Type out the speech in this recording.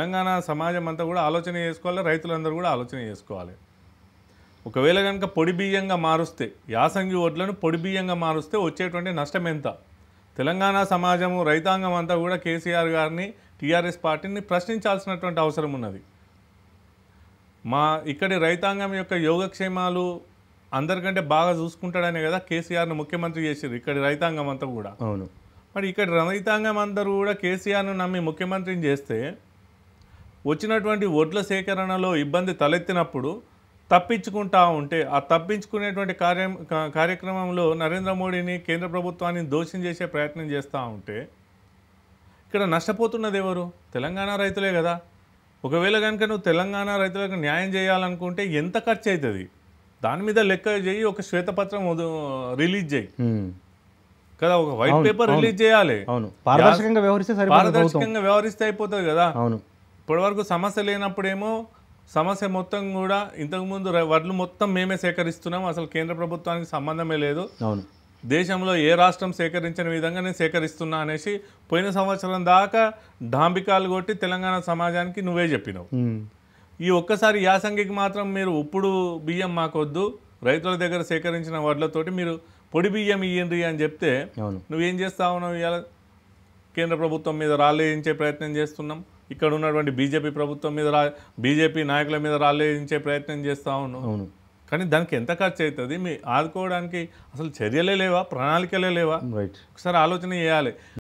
తెలంగాణ సమాజం అంతా కూడా ఆలోచన చేసుకోవాలి రైతులందరూ కూడా ఆలోచన చేసుకోవాలి. ఒకవేళ కనుక పొడి బియ్యంగా మారుస్తే యాసంగి వడ్లను పొడి బియ్యంగా మారుస్తే వచ్చేటువంటి నష్టం ఎంత? తెలంగాణ సమాజము రైతాంగం అంతా కూడా కేసీఆర్ గారిని టీఆర్ఎస్ పార్టీని ప్రశ్నించాల్సినటువంటి అవసరం ఉన్నది. మా ఇక్కడి రైతాంగం యొక్క యోగక్షేమాలు అందరికంటే బాగా చూసుకుంటాడనే కదా కేసీఆర్ను ముఖ్యమంత్రి చేసారు ఇక్కడి రైతాంగం అంతా కూడా. అవును. మరి ఇక్కడ రైతాంగం అందరూ కూడా కేసీఆర్ను నమ్మి ముఖ్యమంత్రిని చేస్తే వచ్చినటువంటి ఓట్ల సేకరణలో ఇబ్బంది తలెత్తినప్పుడు తప్పించుకుంటా ఉంటే ఆ తప్పించుకునేటువంటి కార్యం కార్యక్రమంలో నరేంద్ర మోడీని కేంద్ర ప్రభుత్వాన్ని దోషం చేసే ప్రయత్నం చేస్తూ ఉంటే ఇక్కడ నష్టపోతున్నది ఎవరు? తెలంగాణ రైతులే కదా. ఒకవేళ కనుక నువ్వు తెలంగాణ రైతులకు న్యాయం చేయాలనుకుంటే ఎంత ఖర్చు అవుతుంది దాని మీద లెక్క చేయి ఒక శ్వేతపత్రం రిలీజ్ చేయి. కదా ఒక వైట్ పేపర్ రిలీజ్ చేయాలి. పారదర్శకంగా వ్యవహరిస్తే పారదర్శకంగా వ్యవహరిస్తే అయిపోతుంది కదా. అవును. ఇప్పటివరకు సమస్య లేనప్పుడేమో సమస్య మొత్తం కూడా ఇంతకుముందు వడ్లు మొత్తం మేమే సేకరిస్తున్నాం. అసలు కేంద్ర ప్రభుత్వానికి సంబంధమే లేదు. అవును. దేశంలో ఏ రాష్ట్రం సేకరించిన విధంగా నేను సేకరిస్తున్నా అనేసి పోయిన సంవత్సరం దాకా డాంబికాలు కొట్టి తెలంగాణ సమాజానికి నువ్వే చెప్పినావు. ఈ ఒక్కసారి యాసంగికి మాత్రం మీరు ఇప్పుడు బియ్యం మాకొద్దు. రైతుల దగ్గర సేకరించిన వడ్లతోటి మీరు పొడి బియ్యం ఇయ్యండి అని చెప్తే నువ్వేం చేస్తా ఉన్నావు ఇవాళ కేంద్ర ప్రభుత్వం మీద రాళ్ళేయించే ప్రయత్నం చేస్తున్నాం. ఇక్కడ ఉన్నటువంటి బీజేపీ ప్రభుత్వం మీద రా బీజేపీ నాయకుల మీద రాళ్ళేయించే ప్రయత్నం చేస్తా ఉన్నాం అవును. కానీ దానికి ఎంత ఖర్చు అవుతుంది? మీ ఆదుకోవడానికి అసలు చర్యలే లేవా? ప్రణాళికలే లేవా? రైట్ ఒకసారి ఆలోచన చేయాలి.